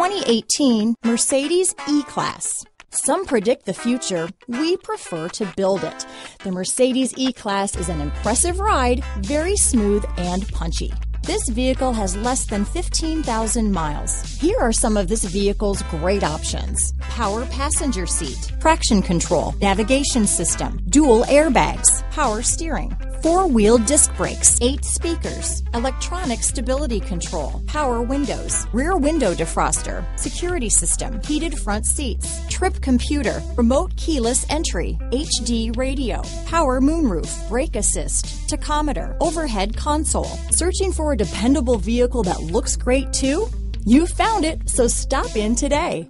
2018 Mercedes E-Class. Some predict the future. We prefer to build it. The Mercedes E-Class is an impressive ride, very smooth and punchy. This vehicle has less than 15,000 miles. Here are some of this vehicle's great options. Power passenger seat, traction control, navigation system, dual airbags, power steering, four-wheel disc brakes, eight speakers, electronic stability control, power windows, rear window defroster, security system, heated front seats, trip computer, remote keyless entry, HD radio, power moonroof, brake assist, tachometer, overhead console. Searching for a dependable vehicle that looks great too? You found it, so stop in today.